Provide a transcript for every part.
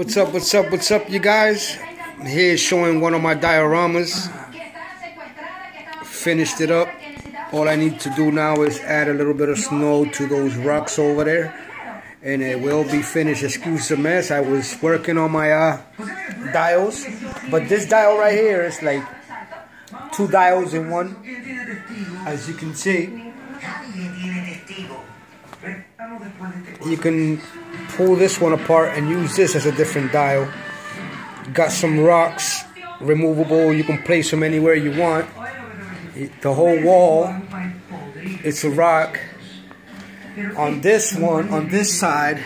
What's up, what's up, what's up, you guys? I'm here showing one of my dioramas. Finished it up. All I need to do now is add a little bit of snow to those rocks over there. And it will be finished. Excuse the mess. I was working on my uh, dios. But this dio right here is like two dios in one. As you can see. You can pull this one apart and use this as a different dio. Got some rocks, removable. You can place them anywhere you want. The whole wall, it's a rock. On this one, on this side,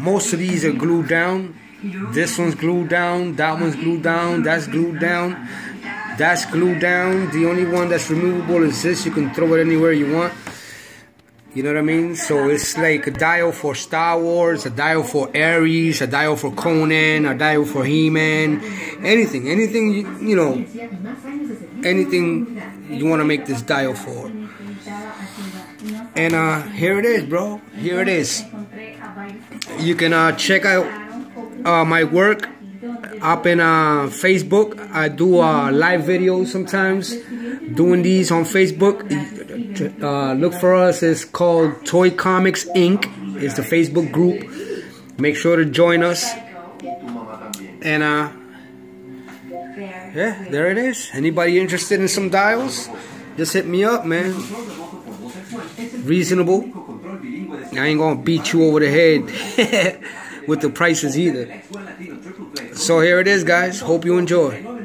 most of these are glued down. This one's glued down, that one's glued down, that's glued down, that's glued down. The only one that's removable is this. You can throw it anywhere you want. You know what I mean? So it's like a dio for Star Wars, a dio for Ares, a dio for Conan, a dio for He-Man, anything, anything, you, you know, anything you want to make this dio for. And uh, here it is, bro. Here it is. You can uh, check out uh, my work up in uh, Facebook. I do uh, live videos sometimes, doing these on Facebook uh, look for us. It's called Toy Comics Inc. It's the Facebook group. Make sure to join us. And uh, yeah, there it is. Anybody interested in some dios? Just hit me up, man. Reasonable. I ain't gonna beat you over the head with the prices either. So here it is, guys. Hope you enjoy.